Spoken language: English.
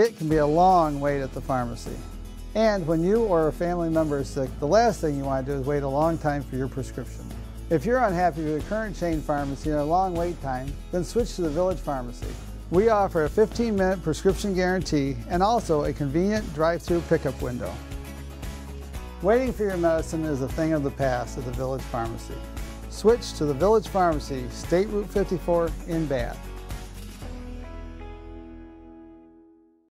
It can be a long wait at the pharmacy. And when you or a family member is sick, the last thing you want to do is wait a long time for your prescription. If you're unhappy with the current chain pharmacy and a long wait time, then switch to the Village Pharmacy. We offer a 15-minute prescription guarantee and also a convenient drive-through pickup window. Waiting for your medicine is a thing of the past at the Village Pharmacy. Switch to the Village Pharmacy, State Route 54 in Bath.